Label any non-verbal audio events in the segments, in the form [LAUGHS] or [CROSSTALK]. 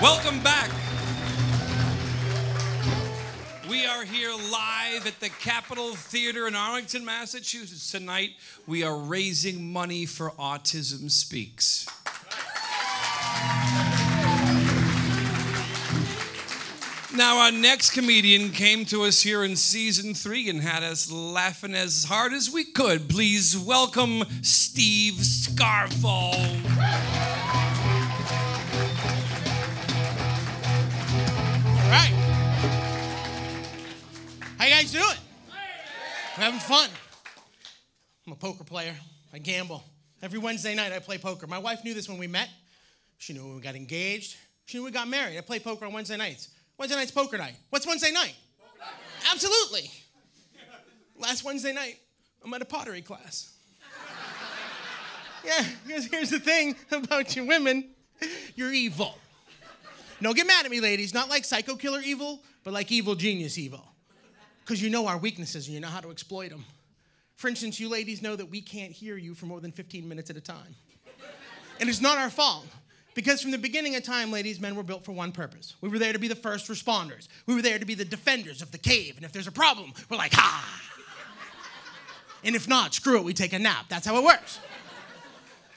Welcome back. We are here live at the Capitol Theater in Arlington, Massachusetts. Tonight, we are raising money for Autism Speaks. Now, our next comedian came to us here in season three and had us laughing as hard as we could. Please welcome Steve Scarfo. Guys doing? We're having fun. I'm a poker player. I gamble. Every Wednesday night I play poker. My wife knew this when we met. She knew when we got engaged. She knew we got married. I play poker on Wednesday nights. Wednesday night's poker night. What's Wednesday night? Absolutely. Last Wednesday night, I'm at a pottery class. [LAUGHS] Yeah, because here's the thing about you women you're evil. No, get mad at me, ladies. Not like psycho killer evil, but like evil genius evil. Because you know our weaknesses and you know how to exploit them. For instance, you ladies know that we can't hear you for more than 15 minutes at a time. And it's not our fault. Because from the beginning of time, ladies, men were built for one purpose. We were there to be the first responders. We were there to be the defenders of the cave. And if there's a problem, we're like, ha! And if not, screw it, we take a nap. That's how it works.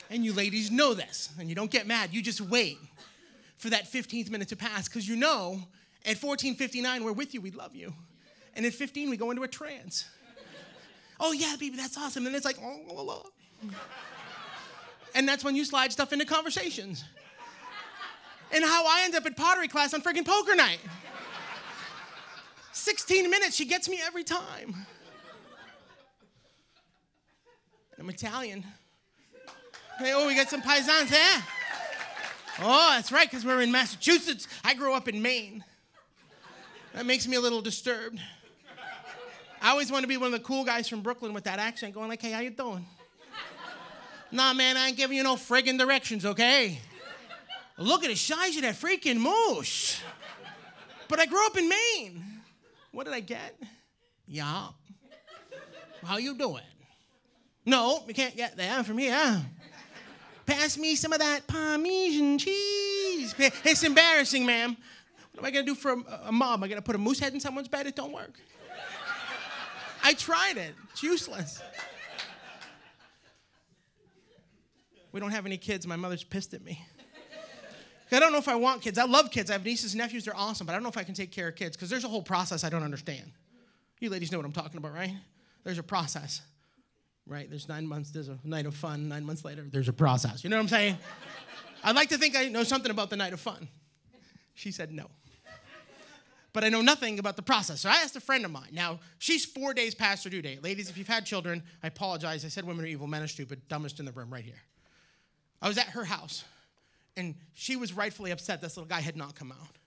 And you ladies know this. And you don't get mad, you just wait for that 15th minute to pass because you know at 14:59 we're with you, we love you. And at 15 we go into a trance. Oh yeah, baby, that's awesome. And it's like, oh, la, la. and that's when you slide stuff into conversations. And how I end up at pottery class on freaking poker night. 16 minutes, she gets me every time. I'm Italian. Hey, oh, we got some paisans, yeah? Oh, that's right, because we're in Massachusetts. I grew up in Maine. That makes me a little disturbed. I always want to be one of the cool guys from Brooklyn with that accent going like, hey, how you doing? nah, man, I ain't giving you no friggin' directions, okay? Look at the size of that freaking moose. But I grew up in Maine. What did I get? Yeah. How you doing? No, we can't get that from here. Pass me some of that Parmesan cheese. It's embarrassing, ma'am. What am I gonna do for a, a mom? Am I gonna put a moose head in someone's bed? It don't work. I tried it. It's useless. We don't have any kids. My mother's pissed at me. I don't know if I want kids. I love kids. I have nieces and nephews. They're awesome, but I don't know if I can take care of kids because there's a whole process I don't understand. You ladies know what I'm talking about, right? There's a process, right? There's nine months, there's a night of fun. Nine months later, there's a process. You know what I'm saying? I'd like to think I know something about the night of fun. She said no. But I know nothing about the process. So I asked a friend of mine. Now, she's four days past her due date. Ladies, if you've had children, I apologize. I said women are evil, men are stupid, dumbest in the room right here. I was at her house and she was rightfully upset this little guy had not come out.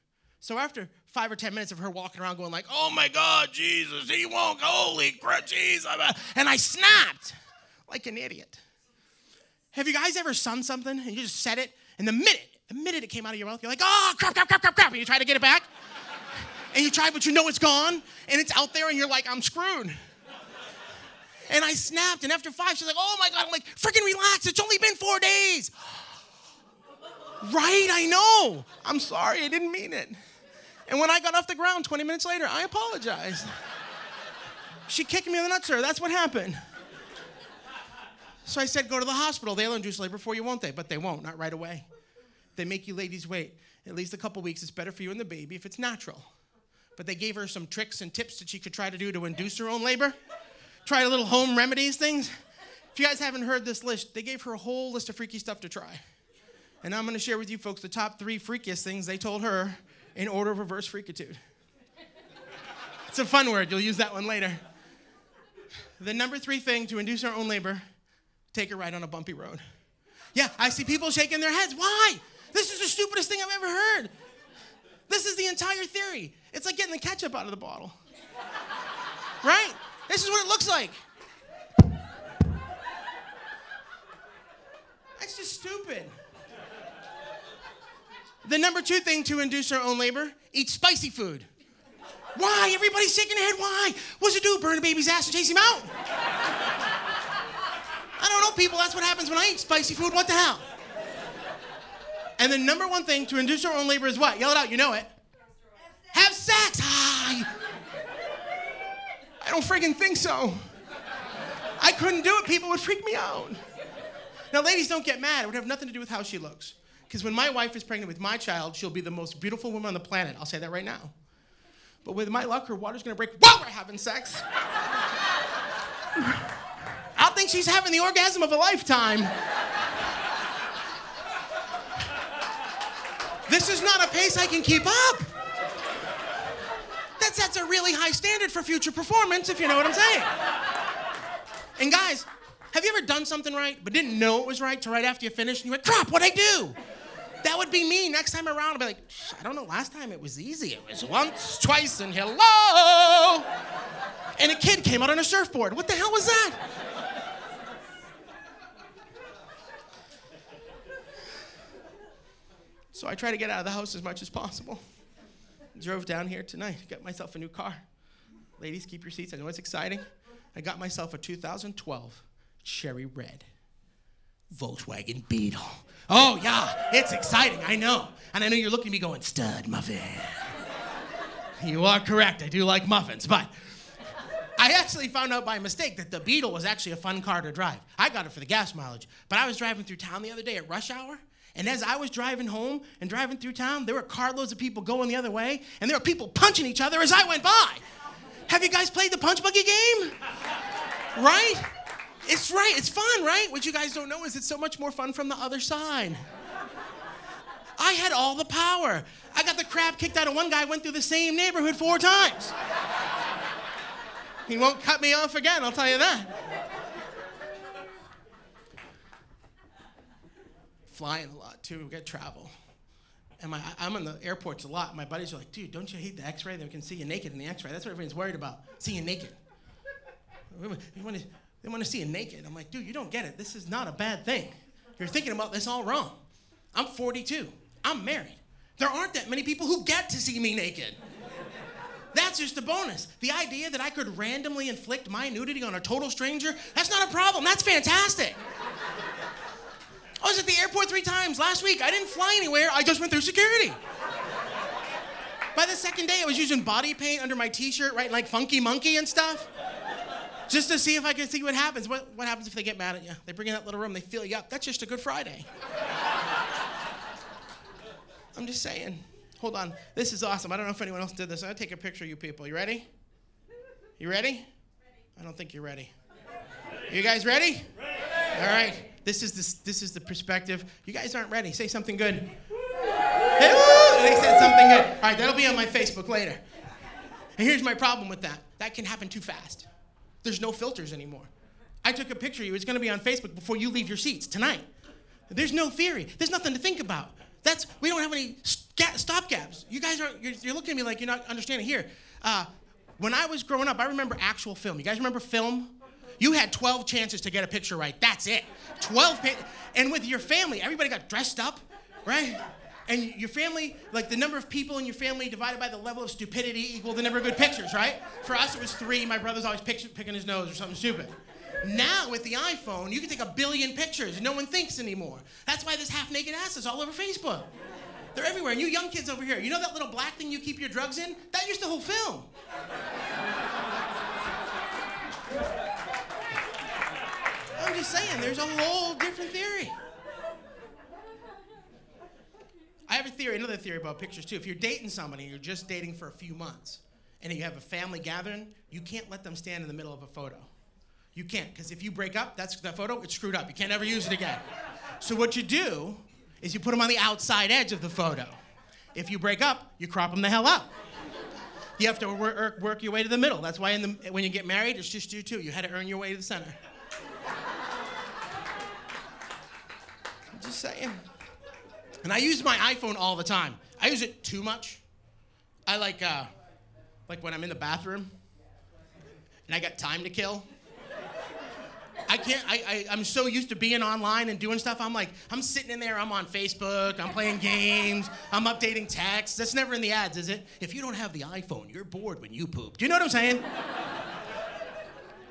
So after five or ten minutes of her walking around going like, "Oh my God, Jesus, he won't! Holy crap, Jesus!" and I snapped like an idiot. Have you guys ever sung something and you just said it, and the minute, the minute it came out of your mouth, you're like, "Oh crap, crap, crap, crap, crap," and you try to get it back, and you try, but you know it's gone, and it's out there, and you're like, "I'm screwed." And I snapped, and after five, she's like, "Oh my God!" I'm like, "Freaking relax! It's only been four days." Right, I know. I'm sorry, I didn't mean it. And when I got off the ground 20 minutes later, I apologized. She kicked me in the nuts, sir. That's what happened. So I said, go to the hospital. They'll induce labor for you, won't they? But they won't, not right away. They make you ladies wait at least a couple weeks. It's better for you and the baby if it's natural. But they gave her some tricks and tips that she could try to do to induce her own labor. Try a little home remedies things. If you guys haven't heard this list, they gave her a whole list of freaky stuff to try. And I'm going to share with you folks the top three freakiest things they told her in order of reverse freakitude. it's a fun word. You'll use that one later. The number three thing to induce our own labor take a ride on a bumpy road. Yeah, I see people shaking their heads. Why? This is the stupidest thing I've ever heard. This is the entire theory. It's like getting the ketchup out of the bottle. Right? This is what it looks like. That's just stupid. The number two thing to induce our own labor eat spicy food. Why? Everybody's shaking their head. Why? What's it do? Burn a baby's ass and chase him out? I don't know, people. That's what happens when I eat spicy food. What the hell? And the number one thing to induce our own labor is what? Yell it out, you know it. Sex. Ah, I don't friggin' think so. I couldn't do it. People would freak me out. Now, ladies, don't get mad. It would have nothing to do with how she looks. Because when my wife is pregnant with my child, she'll be the most beautiful woman on the planet. I'll say that right now. But with my luck, her water's gonna break while we're having sex. I think she's having the orgasm of a lifetime. This is not a pace I can keep up. That sets a really high standard for future performance, if you know what I'm saying. And guys, have you ever done something right but didn't know it was right till right after you finished and you went, crap, what'd I do? That would be me next time around. I'd be like, I don't know, last time it was easy. It was once, twice, and hello. And a kid came out on a surfboard. What the hell was that? So I try to get out of the house as much as possible. Drove down here tonight, got myself a new car. Ladies, keep your seats. I know it's exciting. I got myself a 2012 Cherry Red Volkswagen Beetle. Oh, yeah, it's exciting, I know. And I know you're looking at me going, stud muffin. you are correct, I do like muffins, but I actually found out by mistake that the Beetle was actually a fun car to drive. I got it for the gas mileage, but I was driving through town the other day at rush hour, and as I was driving home and driving through town, there were carloads of people going the other way, and there were people punching each other as I went by. Have you guys played the punch buggy game? Right? It's right, it's fun, right? What you guys don't know is it's so much more fun from the other side. I had all the power. I got the crap kicked out of one guy, went through the same neighborhood four times. He won't cut me off again, I'll tell you that. Flying a lot too, we get travel. And my, I'm in the airports a lot. My buddies are like, dude, don't you hate the x ray? They can see you naked in the x ray. That's what everyone's worried about, seeing you naked. They want, to, they want to see you naked. I'm like, dude, you don't get it. This is not a bad thing. You're thinking about this all wrong. I'm 42. I'm married. There aren't that many people who get to see me naked. That's just a bonus. The idea that I could randomly inflict my nudity on a total stranger, that's not a problem. That's fantastic. I was at the airport three times last week. I didn't fly anywhere, I just went through security. By the second day, I was using body paint under my t shirt, writing like Funky Monkey and stuff. Just to see if I could see what happens. What, what happens if they get mad at you? They bring in that little room, they fill you up. That's just a Good Friday. I'm just saying. Hold on. This is awesome. I don't know if anyone else did this. I'm going to take a picture of you people. You ready? You ready? ready? I don't think you're ready. You guys ready? ready? All right. This is this, this is the perspective. You guys aren't ready. Say something good. Hey, they said something good. All right, that'll be on my Facebook later. And here's my problem with that. That can happen too fast. There's no filters anymore. I took a picture of you. It's going to be on Facebook before you leave your seats tonight. There's no theory. There's nothing to think about. That's we don't have any stop gaps. You guys are you're, you're, looking at me like you're not understanding. Here, uh, when I was growing up, I remember actual film. You guys remember film? You had 12 chances to get a picture right. That's it. 12 pa- and with your family, everybody got dressed up, right? And your family, like the number of people in your family divided by the level of stupidity equal the number of good pictures, right? For us, it was three. My brother's always picture, picking his nose or something stupid. Now with the iPhone, you can take a billion pictures. No one thinks anymore. That's why there's half naked asses all over Facebook. They're everywhere. And you young kids over here, you know that little black thing you keep your drugs in? That used to hold film. Just saying, there's a whole different theory. I have a theory, another theory about pictures too. If you're dating somebody, you're just dating for a few months, and you have a family gathering, you can't let them stand in the middle of a photo. You can't, because if you break up, that's that photo, it's screwed up. You can't ever use it again. So what you do is you put them on the outside edge of the photo. If you break up, you crop them the hell up. You have to work, work your way to the middle. That's why the, when you get married, it's just you two. You had to earn your way to the center. Just saying. And I use my iPhone all the time. I use it too much. I like, uh, like when I'm in the bathroom and I got time to kill. I can't, I, I, am so used to being online and doing stuff. I'm like, I'm sitting in there, I'm on Facebook, I'm playing games, I'm updating texts. That's never in the ads, is it? If you don't have the iPhone, you're bored when you poop. Do you know what I'm saying?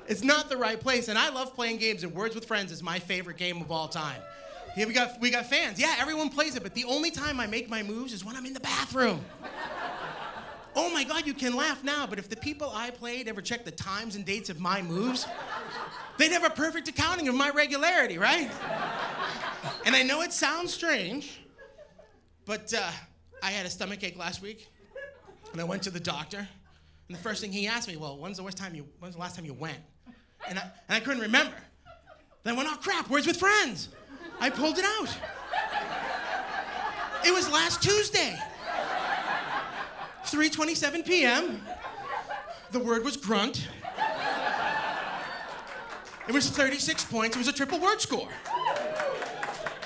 it's not the right place. And I love playing games, and Words with Friends is my favorite game of all time. Yeah, we got we got fans. Yeah, everyone plays it, but the only time I make my moves is when I'm in the bathroom. oh my God, you can laugh now, but if the people I played ever checked the times and dates of my moves, they'd have a perfect accounting of my regularity, right? and I know it sounds strange, but uh, I had a stomach ache last week, and I went to the doctor, and the first thing he asked me, well, when's the worst time you when's the last time you went? And I, and I couldn't remember. Then went, oh crap, words with friends. I pulled it out. It was last Tuesday. 3:27 p.m. The word was grunt. It was 36 points. It was a triple word score.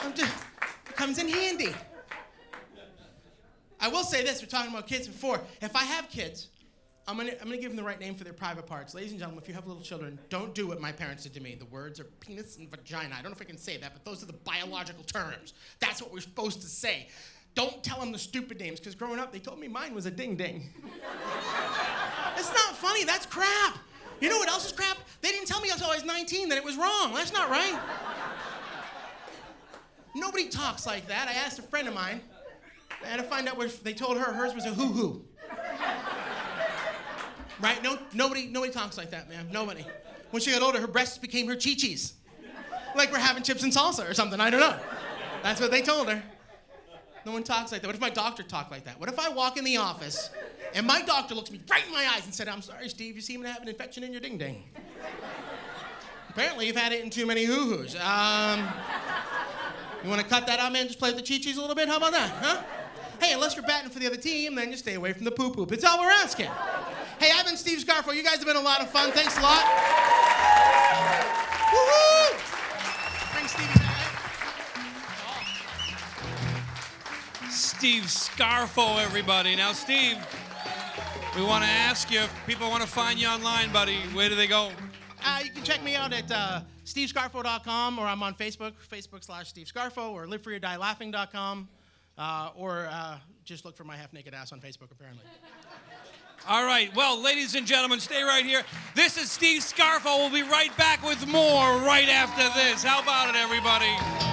It comes in handy. I will say this, we're talking about kids before. If I have kids, I'm gonna, I'm gonna give them the right name for their private parts. Ladies and gentlemen, if you have little children, don't do what my parents did to me. The words are penis and vagina. I don't know if I can say that, but those are the biological terms. That's what we're supposed to say. Don't tell them the stupid names, because growing up, they told me mine was a ding ding. it's not funny, that's crap. You know what else is crap? They didn't tell me until I was 19 that it was wrong. That's not right. Nobody talks like that. I asked a friend of mine. I had to find out where they told her hers was a hoo hoo. Right? No, nobody, nobody talks like that, man. Nobody. When she got older, her breasts became her chi-chis. Like we're having chips and salsa or something. I don't know. That's what they told her. No one talks like that. What if my doctor talked like that? What if I walk in the office and my doctor looks me right in my eyes and said, I'm sorry, Steve, you seem to have an infection in your ding ding. Apparently, you've had it in too many hoo hoos. Um, you want to cut that out, man? Just play with the chi chis a little bit? How about that, huh? Hey, unless you're batting for the other team, then you stay away from the poo poop. It's all we're asking. Hey, I've been Steve Scarfo. You guys have been a lot of fun. Thanks a lot. Woohoo! Bring Stevie back. Steve Scarfo, everybody. Now, Steve, we want to ask you if people want to find you online, buddy, where do they go? Uh, you can check me out at uh, stevescarfo.com or I'm on Facebook, Facebook slash Steve Scarfo, or liveforyourdieLaughing.com, uh, or uh, just look for my half naked ass on Facebook, apparently. All right. Well, ladies and gentlemen, stay right here. This is Steve Scarfo. We'll be right back with more right after this. How about it, everybody?